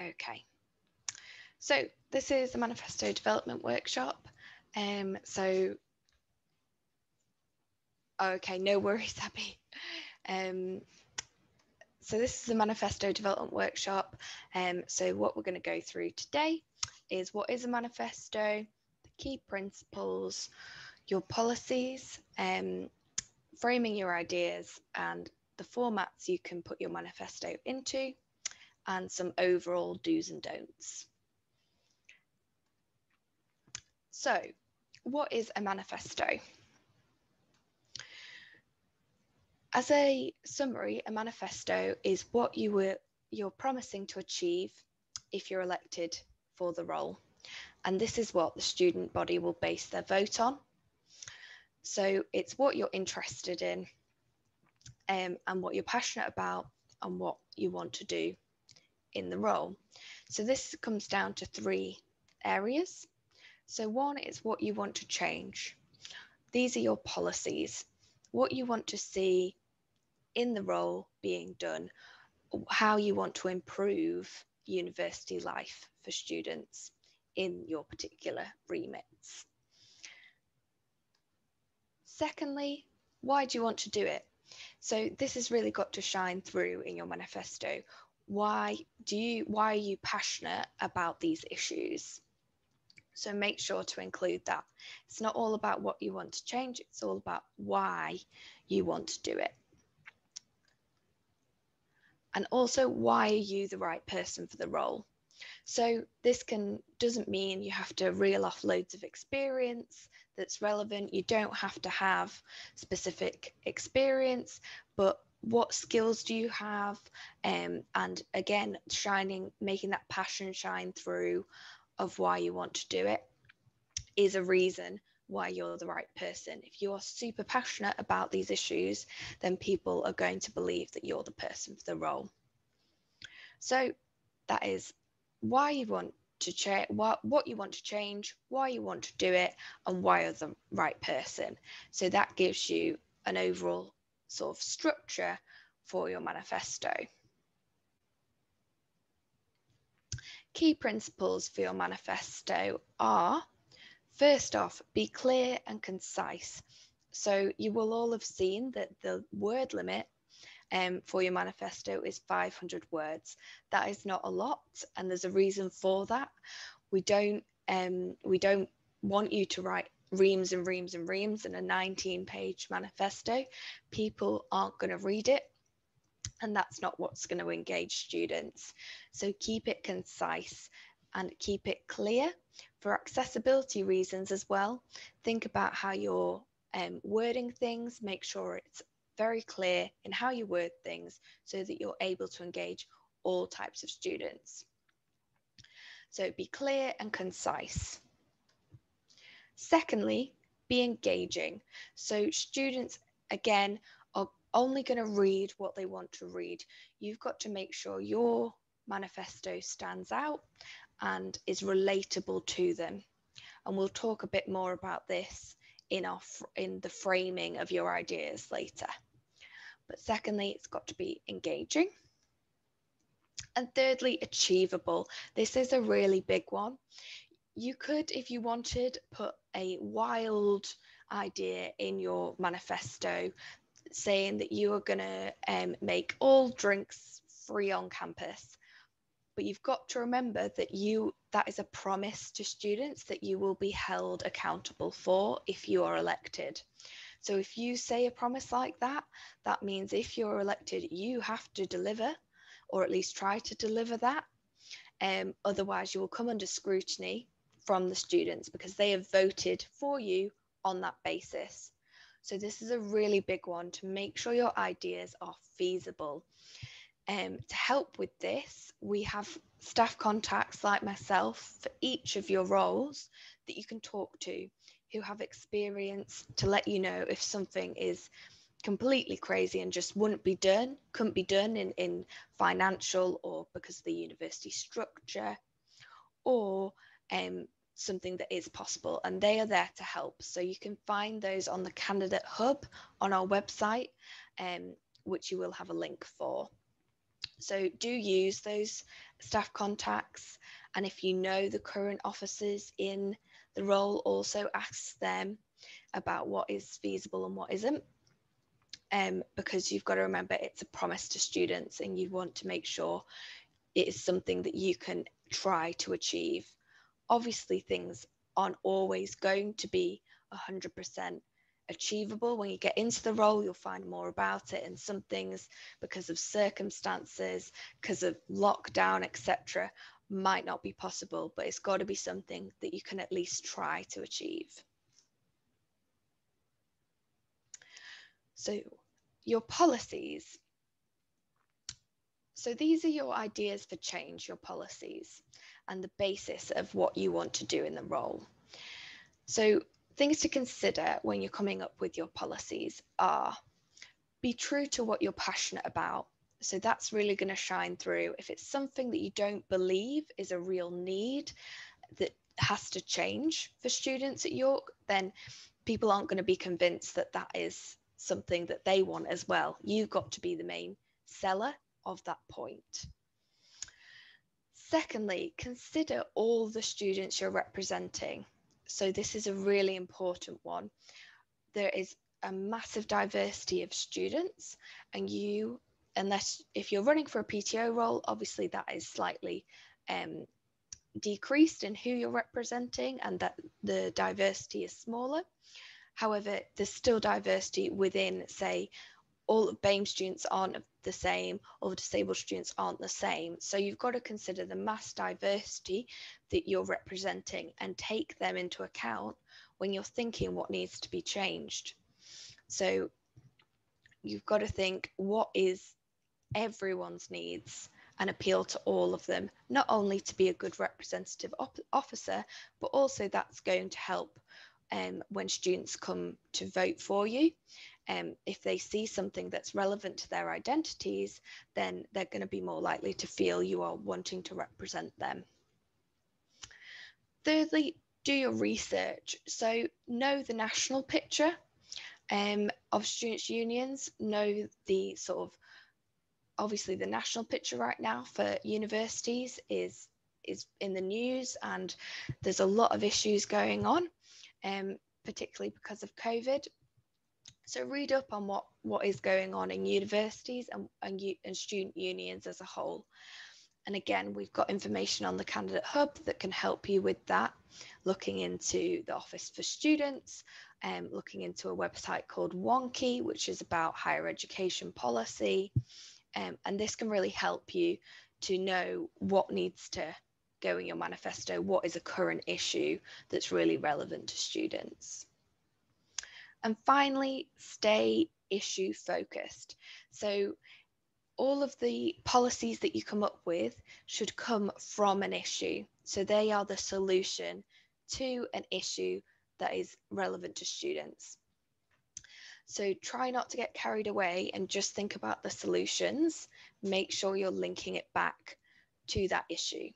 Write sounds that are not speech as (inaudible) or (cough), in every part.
Okay. So this is the manifesto development workshop. Um, so, okay, no worries, (laughs) Abby. Um, so this is the manifesto development workshop. Um, so what we're going to go through today is what is a manifesto, the key principles, your policies, um, framing your ideas and the formats you can put your manifesto into, and some overall do's and don'ts. So, what is a manifesto? As a summary, a manifesto is what you were you're promising to achieve if you're elected for the role. And this is what the student body will base their vote on. So it's what you're interested in um, and what you're passionate about and what you want to do in the role. So this comes down to three areas. So one is what you want to change. These are your policies, what you want to see in the role being done, how you want to improve university life for students in your particular remits. Secondly, why do you want to do it? So this has really got to shine through in your manifesto. Why do you why are you passionate about these issues? So make sure to include that. It's not all about what you want to change, it's all about why you want to do it. And also why are you the right person for the role? So this can doesn't mean you have to reel off loads of experience that's relevant. You don't have to have specific experience, but what skills do you have? Um, and again, shining, making that passion shine through of why you want to do it is a reason why you're the right person. If you are super passionate about these issues, then people are going to believe that you're the person for the role. So that is why you want to change what, what you want to change, why you want to do it, and why you're the right person. So that gives you an overall sort of structure for your manifesto. Key principles for your manifesto are first off, be clear and concise. So you will all have seen that the word limit um, for your manifesto is 500 words. That is not a lot, and there's a reason for that. We don't um, we don't want you to write reams and reams and reams in a 19 page manifesto. People aren't going to read it, and that's not what's going to engage students. So keep it concise and keep it clear for accessibility reasons as well. Think about how you're um, wording things, make sure it's very clear in how you word things so that you're able to engage all types of students. So be clear and concise. Secondly, be engaging. So students, again, are only going to read what they want to read. You've got to make sure your manifesto stands out and is relatable to them. And we'll talk a bit more about this in our in the framing of your ideas later. But secondly, it's got to be engaging. And thirdly, achievable. This is a really big one. You could, if you wanted, put a wild idea in your manifesto saying that you are going to um, make all drinks free on campus. But you've got to remember that you that is a promise to students that you will be held accountable for if you are elected. So if you say a promise like that, that means if you're elected, you have to deliver, or at least try to deliver that. Um, otherwise, you will come under scrutiny from the students because they have voted for you on that basis. So this is a really big one to make sure your ideas are feasible. Um, to help with this, we have staff contacts like myself for each of your roles that you can talk to who have experience to let you know if something is completely crazy and just wouldn't be done, couldn't be done in, in financial or because of the university structure, or um, something that is possible. And they are there to help. So you can find those on the Candidate Hub on our website, um, which you will have a link for. So do use those staff contacts. And if you know the current officers in the role, also ask them about what is feasible and what isn't. Um, because you've got to remember it's a promise to students and you want to make sure it is something that you can try to achieve. Obviously, things aren't always going to be 100% achievable. When you get into the role, you'll find more about it. And some things, because of circumstances, because of lockdown, etc., might not be possible, but it's got to be something that you can at least try to achieve. So, your policies. So, these are your ideas for change, your policies, and the basis of what you want to do in the role. So, Things to consider when you're coming up with your policies are be true to what you're passionate about. So that's really going to shine through. If it's something that you don't believe is a real need that has to change for students at York, then people aren't going to be convinced that that is something that they want as well. You've got to be the main seller of that point. Secondly, consider all the students you're representing. So this is a really important one. There is a massive diversity of students and you, unless if you're running for a PTO role, obviously that is slightly um, decreased in who you're representing and that the diversity is smaller. However, there's still diversity within, say, all BAME students aren't the same, all the disabled students aren't the same. So you've got to consider the mass diversity that you're representing and take them into account when you're thinking what needs to be changed. So you've got to think what is everyone's needs and appeal to all of them, not only to be a good representative officer, but also that's going to help um, when students come to vote for you um, if they see something that's relevant to their identities, then they're going to be more likely to feel you are wanting to represent them. Thirdly, do your research. So know the national picture um, of students' unions, know the sort of obviously the national picture right now for universities is is in the news and there's a lot of issues going on um, particularly because of covid so read up on what, what is going on in universities and, and, and student unions as a whole. And again, we've got information on the Candidate Hub that can help you with that, looking into the Office for Students, um, looking into a website called Wonkhe, which is about higher education policy. Um, and this can really help you to know what needs to go in your manifesto, what is a current issue that's really relevant to students. And finally, stay issue focused. So all of the policies that you come up with should come from an issue. So they are the solution to an issue that is relevant to students. So try not to get carried away and just think about the solutions. Make sure you're linking it back to that issue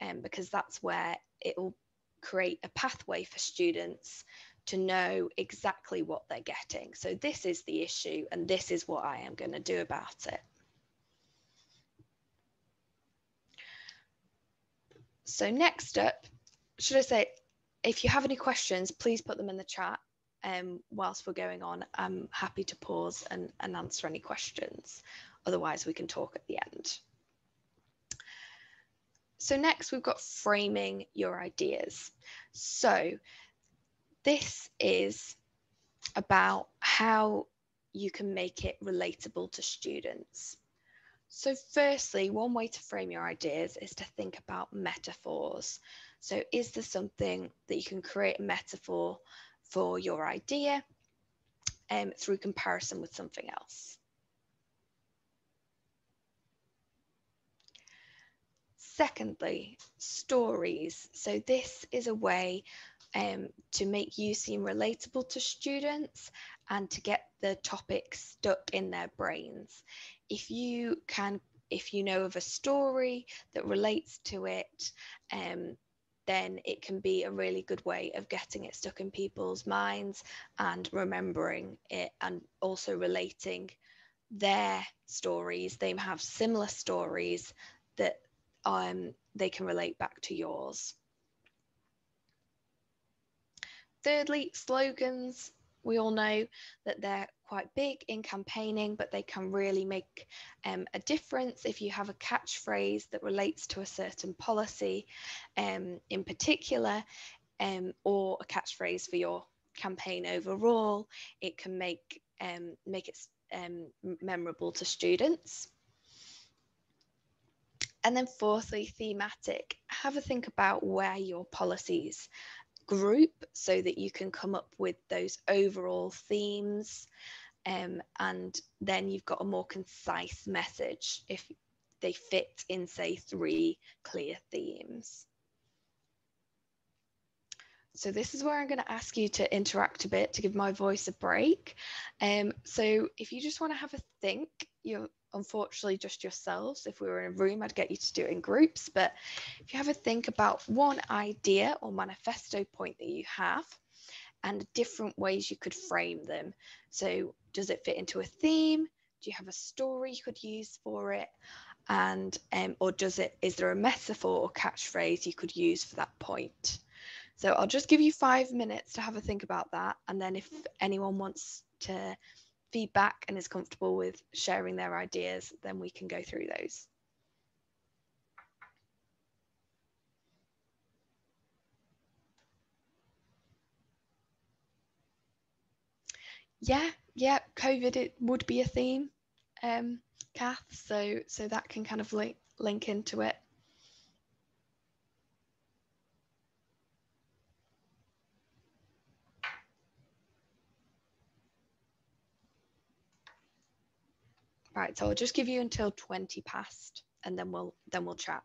um, because that's where it will create a pathway for students to know exactly what they're getting. So this is the issue and this is what I am going to do about it. So next up, should I say, if you have any questions, please put them in the chat um, whilst we're going on. I'm happy to pause and, and answer any questions. Otherwise, we can talk at the end. So next, we've got framing your ideas. So this is about how you can make it relatable to students. So, firstly, one way to frame your ideas is to think about metaphors. So, is there something that you can create a metaphor for your idea um, through comparison with something else? Secondly, stories. So, this is a way um, to make you seem relatable to students and to get the topic stuck in their brains. If you can, if you know of a story that relates to it, um, then it can be a really good way of getting it stuck in people's minds and remembering it and also relating their stories, they have similar stories that um, they can relate back to yours. Thirdly, slogans. We all know that they're quite big in campaigning, but they can really make um, a difference if you have a catchphrase that relates to a certain policy um, in particular, um, or a catchphrase for your campaign overall. It can make um, make it um, memorable to students. And then fourthly, thematic. Have a think about where your policies group so that you can come up with those overall themes um, and then you've got a more concise message if they fit in say three clear themes. So this is where I'm going to ask you to interact a bit to give my voice a break. Um, so if you just want to have a think, you're unfortunately just yourselves. If we were in a room, I'd get you to do it in groups. But if you have a think about one idea or manifesto point that you have and different ways you could frame them. So does it fit into a theme? Do you have a story you could use for it? And um, or does it is there a metaphor or catchphrase you could use for that point? So I'll just give you five minutes to have a think about that. And then if anyone wants to feedback and is comfortable with sharing their ideas, then we can go through those. Yeah, yeah, COVID it would be a theme, um, Kath. So so that can kind of link link into it. Right, so I'll just give you until 20 past and then we'll then we'll chat.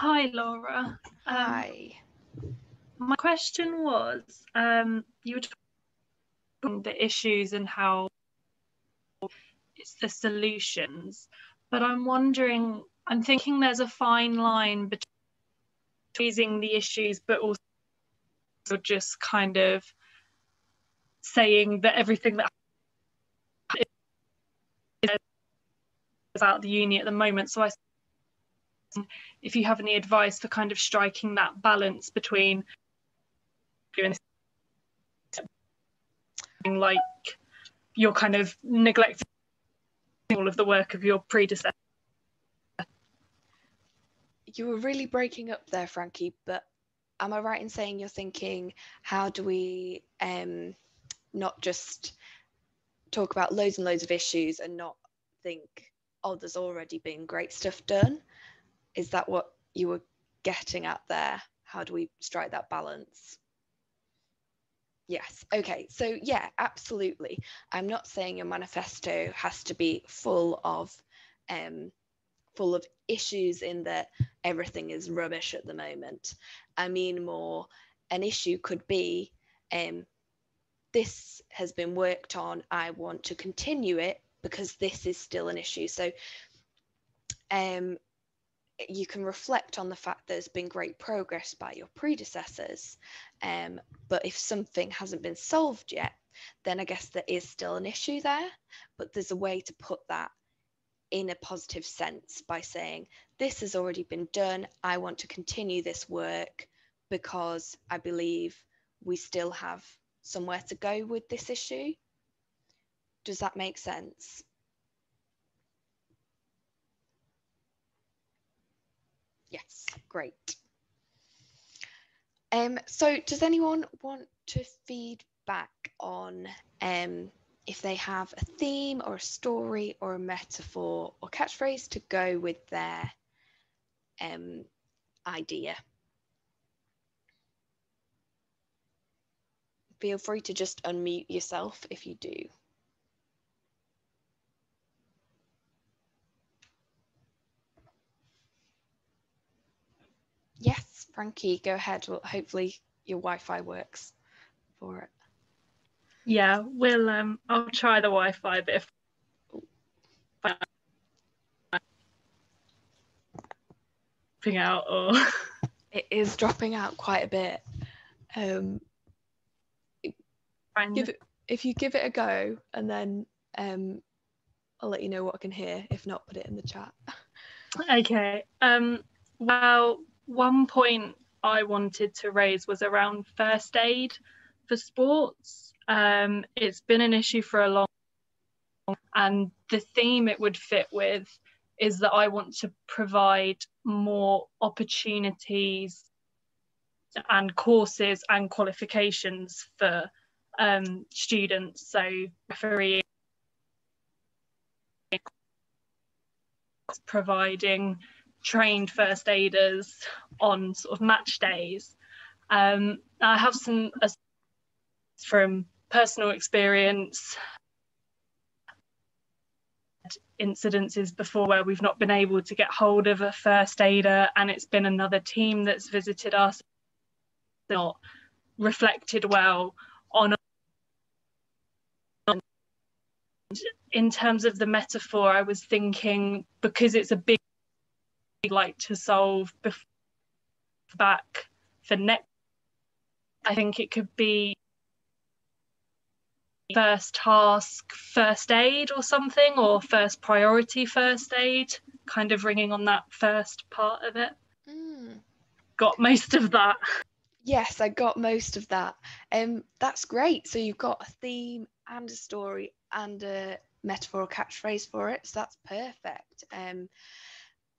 Hi, Laura. Um, Hi. Um, my question was um, you were talking the issues and how it's the solutions, but I'm wondering, I'm thinking there's a fine line between raising the issues, but also just kind of saying that everything that is about the uni at the moment. So I if you have any advice for kind of striking that balance between doing like you're kind of neglecting all of the work of your predecessor. You were really breaking up there, Frankie, but am I right in saying you're thinking, how do we um, not just talk about loads and loads of issues and not think, oh, there's already been great stuff done? Is that what you were getting at there? How do we strike that balance? Yes. Okay. So, yeah, absolutely. I'm not saying your manifesto has to be full of, um, full of issues in that everything is rubbish at the moment. I mean, more an issue could be, um, this has been worked on. I want to continue it because this is still an issue. So, um, you can reflect on the fact there's been great progress by your predecessors. Um, but if something hasn't been solved yet, then I guess there is still an issue there. But there's a way to put that in a positive sense by saying, This has already been done. I want to continue this work because I believe we still have somewhere to go with this issue. Does that make sense? Yes, great. Um, so does anyone want to feed back on um, if they have a theme or a story or a metaphor or catchphrase to go with their um, idea? Feel free to just unmute yourself if you do. Yes, Frankie, go ahead. Well, hopefully your Wi-Fi works for it. Yeah, we'll um I'll try the Wi-Fi, but if dropping out or (laughs) it is dropping out quite a bit. Um, give it, if you give it a go, and then um, I'll let you know what I can hear. If not, put it in the chat. okay. Um, well, one point I wanted to raise was around first aid for sports. Um, it's been an issue for a long and the theme it would fit with is that I want to provide more opportunities and courses and qualifications for um, students. So refereeing, providing trained first aiders on sort of match days. Um, I have some uh, from personal experience incidences before where we've not been able to get hold of a first aider and it's been another team that's visited us not reflected well on in terms of the metaphor i was thinking because it's a big like to solve before back for next i think it could be first task first aid or something or first priority first aid kind of ringing on that first part of it. Mm. got most of that. Yes i got most of that. Um that's great. So you've got a theme and a story and a metaphor or catchphrase for it. So that's perfect. Um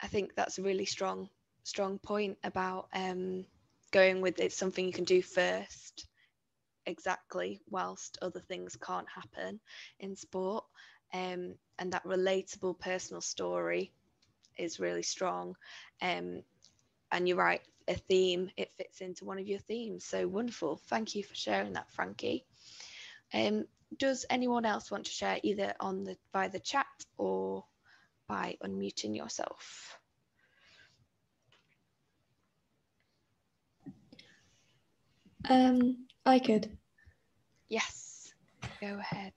I think that's a really strong strong point about um, going with it's something you can do first exactly whilst other things can't happen in sport. Um, and that relatable personal story is really strong. Um, and you're right a theme it fits into one of your themes. So wonderful. Thank you for sharing that frankie. Um, does anyone else want to share either on the via the chat or by unmuting yourself. Um, I could. Yes, go ahead.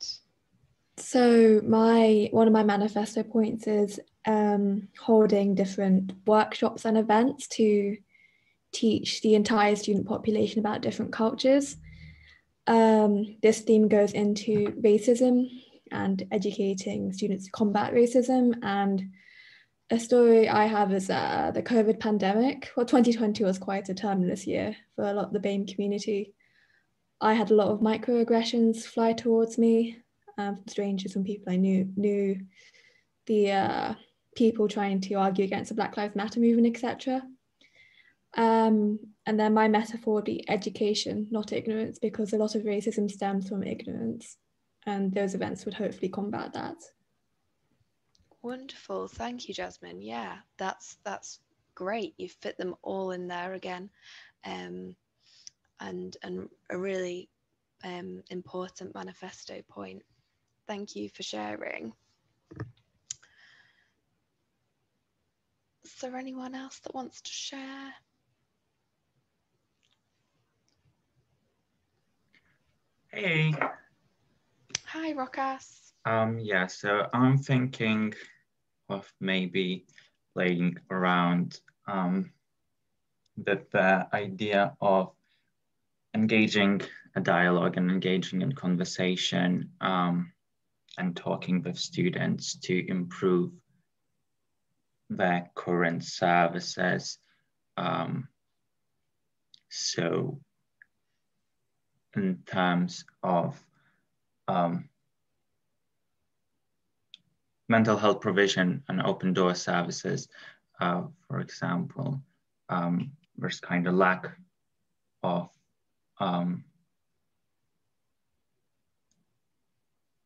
So my one of my manifesto points is um, holding different workshops and events to teach the entire student population about different cultures. Um, this theme goes into racism, and educating students to combat racism. And a story I have is uh, the COVID pandemic. Well, 2020 was quite a terminus year for a lot of the BAME community. I had a lot of microaggressions fly towards me um, from strangers and people I knew. Knew the uh, people trying to argue against the Black Lives Matter movement, etc. Um, and then my metaphor would be education, not ignorance, because a lot of racism stems from ignorance and those events would hopefully combat that wonderful thank you jasmine yeah that's that's great you fit them all in there again um, and and a really um, important manifesto point. Thank you for sharing. Is there anyone else that wants to share? Hey. Hi, Rokas. Um, yeah, so I'm thinking of maybe playing around um, with the idea of engaging a dialogue and engaging in conversation um, and talking with students to improve their current services. Um, so in terms of um, mental health provision and open door services, uh, for example, um, there's kind of lack of um,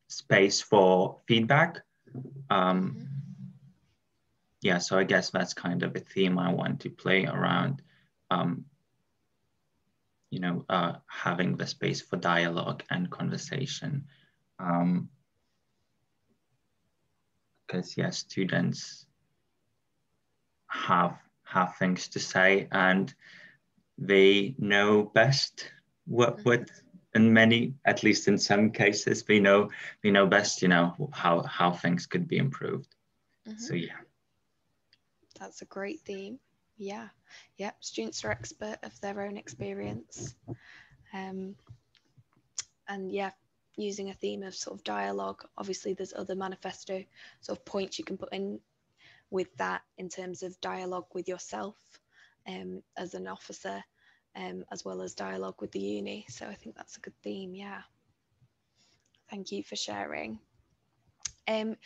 space for feedback. Um, yeah, so I guess that's kind of a theme I want to play around um, you know, uh, having the space for dialogue and conversation. Um, because yes, students have have things to say and they know best what mm-hmm. what in many at least in some cases we know we know best you know how how things could be improved mm-hmm. so yeah that's a great theme yeah. Yeah students are expert of their own experience. Um, and yeah using a theme of sort of dialogue obviously there's other manifesto sort of points you can put in with that in terms of dialogue with yourself um, as an officer um, as well as dialogue with the uni. So i think that's a good theme yeah. Thank you for sharing. Um,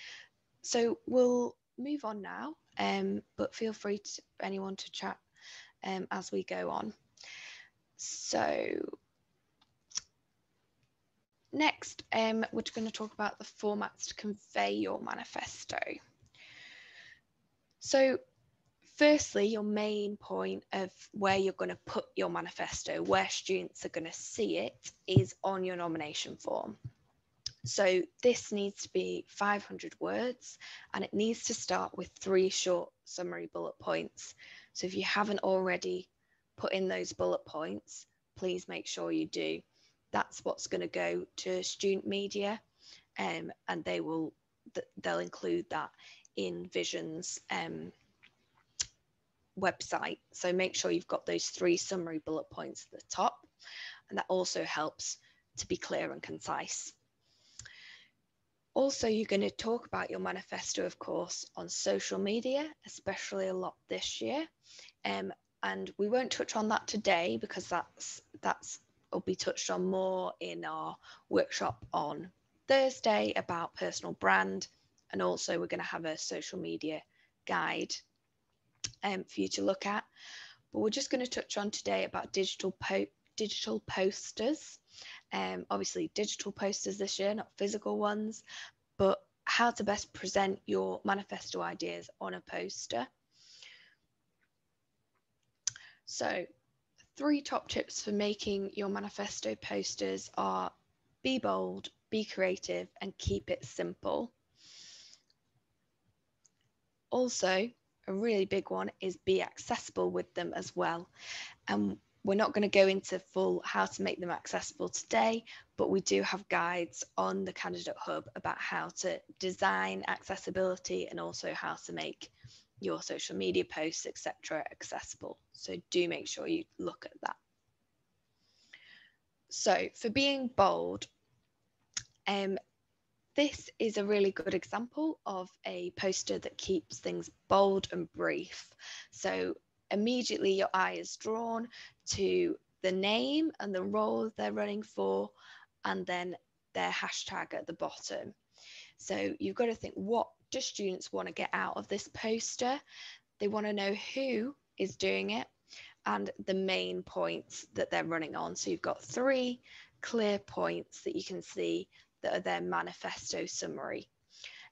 so we'll move on now um, but feel free to anyone to chat um, as we go on. So next, um, we're going to talk about the formats to convey your manifesto. So firstly, your main point of where you're going to put your manifesto, where students are going to see it, is on your nomination form. So this needs to be 500 words and it needs to start with three short summary bullet points. So if you haven't already put in those bullet points, please make sure you do. That's what's going to go to student media um, and they will they'll include that in Vision's um, website. So make sure you've got those three summary bullet points at the top and that also helps to be clear and concise. Also, you're going to talk about your manifesto, of course, on social media, especially a lot this year. Um, and we won't touch on that today because that's that's will be touched on more in our workshop on Thursday about personal brand. And also, we're going to have a social media guide um, for you to look at. But we're just going to touch on today about digital po- digital posters um, obviously digital posters this year, not physical ones, but how to best present your manifesto ideas on a poster. So three top tips for making your manifesto posters are be bold, be creative, and keep it simple. Also, a really big one is be accessible with them as well. And we're not going to go into full how to make them accessible today, but we do have guides on the Candidate Hub about how to design accessibility and also how to make your social media posts, etc., accessible. So do make sure you look at that. So for being bold, um, this is a really good example of a poster that keeps things bold and brief. So immediately your eye is drawn to the name and the role they're running for, and then their hashtag at the bottom. So you've got to think what do students want to get out of this poster? They want to know who is doing it and the main points that they're running on. So you've got three clear points that you can see that are their manifesto summary.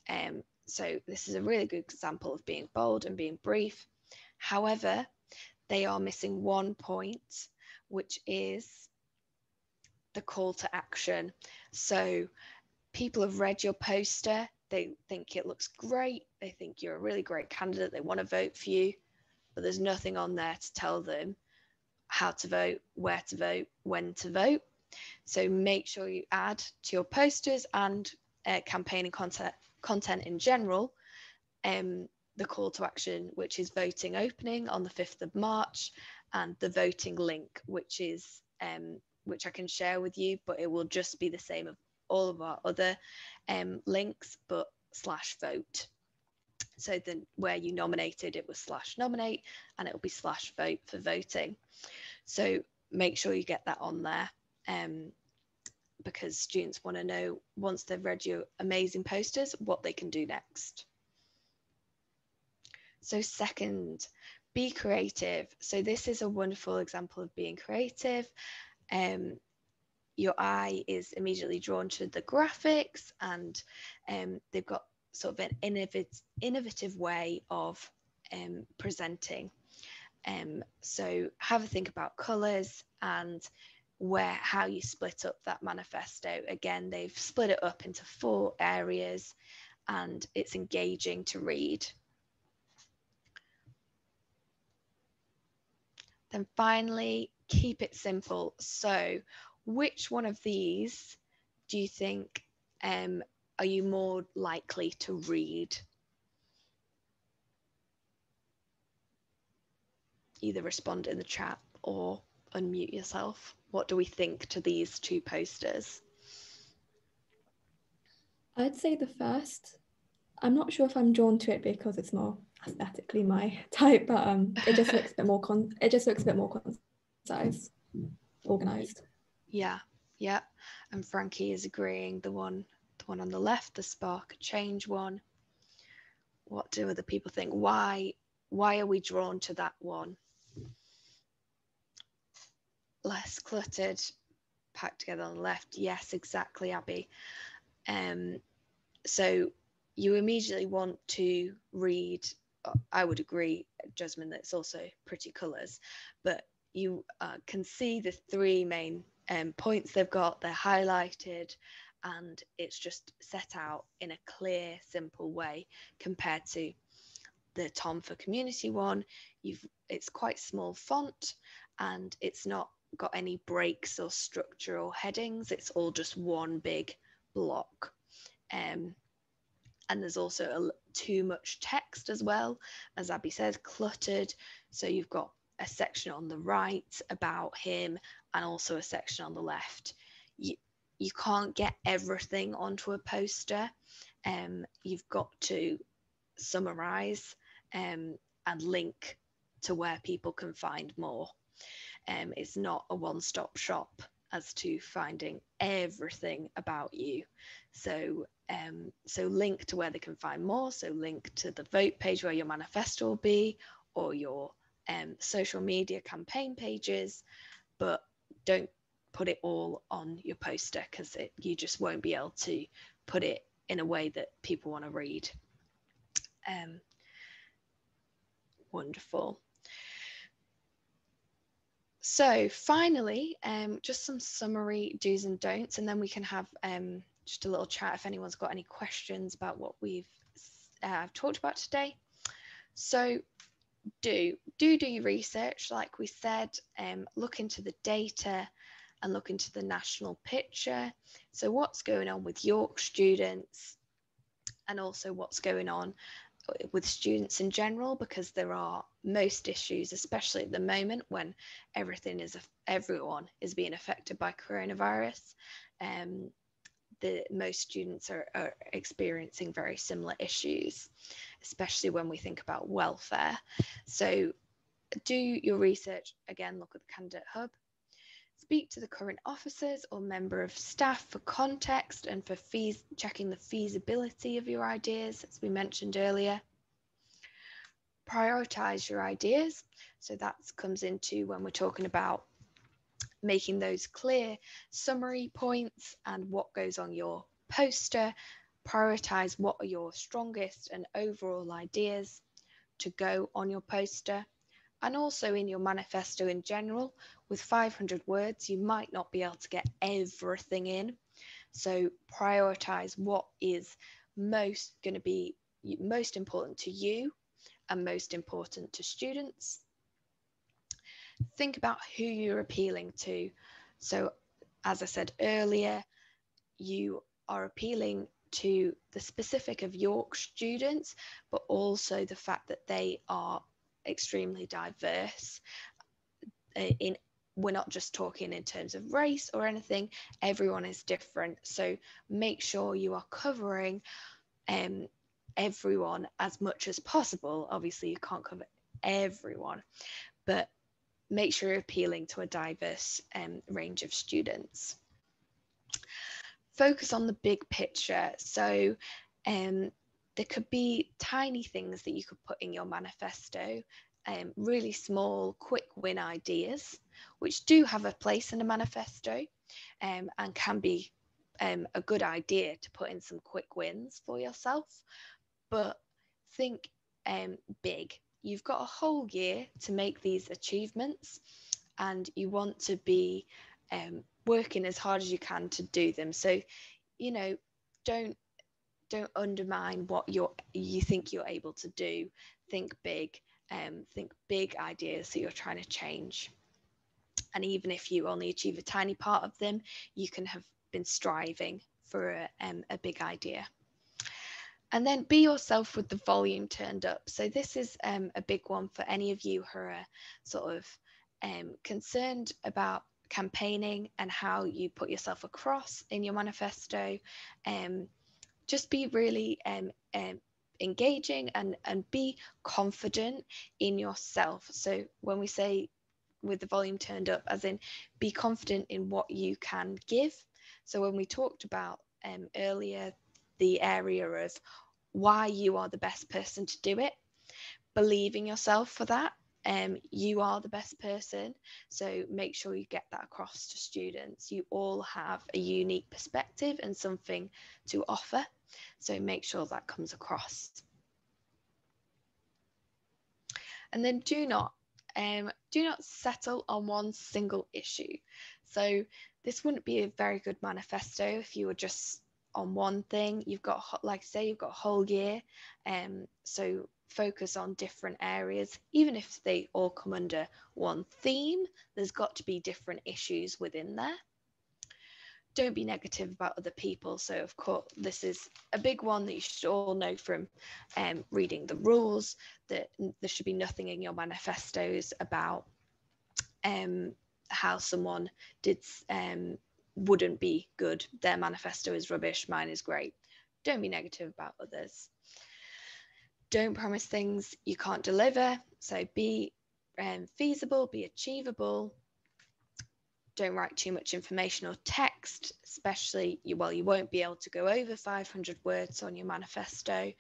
Um, so this is a really good example of being bold and being brief. However, they are missing one point, which is the call to action. So people have read your poster, they think it looks great, they think you're a really great candidate, they want to vote for you, but there's nothing on there to tell them how to vote, where to vote, when to vote. So make sure you add to your posters and uh, campaigning content content in general um, the call to action, which is voting opening on the 5th of March, and the voting link, which is um, which I can share with you, but it will just be the same of all of our other um, links, but slash vote. So then where you nominated, it was slash nominate, and it will be slash vote for voting. So make sure you get that on there. Um, because students want to know once they've read your amazing posters what they can do next. So second, be creative. So this is a wonderful example of being creative. Um, your eye is immediately drawn to the graphics and um, they've got sort of an innovative, innovative way of um, presenting. Um, so have a think about colours and where how you split up that manifesto. Again, they've split it up into four areas and it's engaging to read. Then finally, keep it simple. So, which one of these do you think um, are you more likely to read? Either respond in the chat or unmute yourself. What do we think to these two posters? I'd say the first. I'm not sure if I'm drawn to it because it's more aesthetically my (laughs) type, but um, it just looks a bit more con. It just looks a bit more concise, organized. Yeah, yeah. And Frankie is agreeing. The one, the one on the left, the spark change one. What do other people think? Why, why are we drawn to that one? less cluttered, packed together on the left. Yes, exactly, Abby. Um, so you immediately want to read. I would agree, Jasmine, that it's also pretty colours, but you uh, can see the three main um, points they've got. They're highlighted, and it's just set out in a clear, simple way compared to the Tom for Community one. You've it's quite small font, and it's not got any breaks or structural headings. It's all just one big block. Um, and there's also a, too much text as well, as Abby said, cluttered. So you've got a section on the right about him and also a section on the left. You, you can't get everything onto a poster. Um, you've got to summarize um, and link to where people can find more um, it's not a one stop shop as to finding everything about you. So, um, so link to where they can find more. So, link to the vote page where your manifesto will be, or your um, social media campaign pages, but don't put it all on your poster because you just won't be able to put it in a way that people want to read. Um, wonderful. So finally, um, just some summary do's and don'ts, and then we can have um, just a little chat if anyone's got any questions about what we've uh, talked about today. So do do do your research, like we said, um, look into the data and look into the national picture. So what's going on with York students and also what's going on with students in general because there are most issues especially at the moment when everything is everyone is being affected by coronavirus um, the most students are, are experiencing very similar issues especially when we think about welfare. So do your research again look at the candidate hub. Speak to the current officers or member of staff for context and for fees checking the feasibility of your ideas as we mentioned earlier. Prioritize your ideas. So that comes into when we're talking about making those clear summary points and what goes on your poster prioritize what are your strongest and overall ideas to go on your poster and also in your manifesto in general. With 500 words, you might not be able to get everything in. So prioritize what is most going to be most important to you and most important to students. Think about who you're appealing to. So, as I said earlier, you are appealing to the specific of York students, but also the fact that they are extremely diverse. Uh, in we're not just talking in terms of race or anything. Everyone is different. So make sure you are covering um, everyone as much as possible. Obviously you can't cover everyone but make sure you're appealing to a diverse um, range of students focus on the big picture so um, there could be tiny things that you could put in your manifesto, um, really small, quick win ideas, which do have a place in a manifesto um, and can be um, a good idea to put in some quick wins for yourself. But think um, big. You've got a whole year to make these achievements, and you want to be um, working as hard as you can to do them. So, you know, don't don't undermine what you're you think you're able to do. Think big um, think big ideas that you're trying to change. And even if you only achieve a tiny part of them you can have been striving for a, um, a big idea and then be yourself with the volume turned up. So this is um, a big one for any of you who are sort of um, concerned about campaigning and how you put yourself across in your manifesto. Um, just be really um, um, engaging and and be confident in yourself. So when we say with the volume turned up as in be confident in what you can give. So when we talked about um, earlier the area of why you are the best person to do it. Believing yourself for that. Um, you are the best person. So make sure you get that across to students. You all have a unique perspective and something to offer. So make sure that comes across. And then do not um, do not settle on one single issue. So this wouldn't be a very good manifesto if you were just on one thing. You've got, like I say, you've got whole year. Um, so focus on different areas, even if they all come under one theme. There's got to be different issues within there don't be negative about other people. So, of course, this is a big one that you should all know from um, reading the rules that there should be nothing in your manifestos about um, how someone did um, wouldn't be good. Their manifesto is rubbish, mine is great. Don't be negative about others. Don't promise things you can't deliver. So, be um, feasible, be achievable, don't write too much information or text, especially you, well, you won't be able to go over 500 words on your manifesto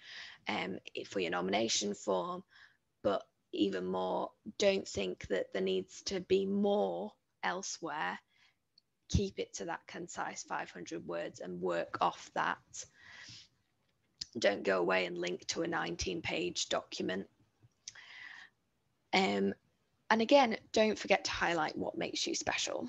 um, for your nomination form. But even more, don't think that there needs to be more elsewhere. Keep it to that concise 500 words and work off that. Don't go away and link to a 19 page document. Um, and again, don't forget to highlight what makes you special.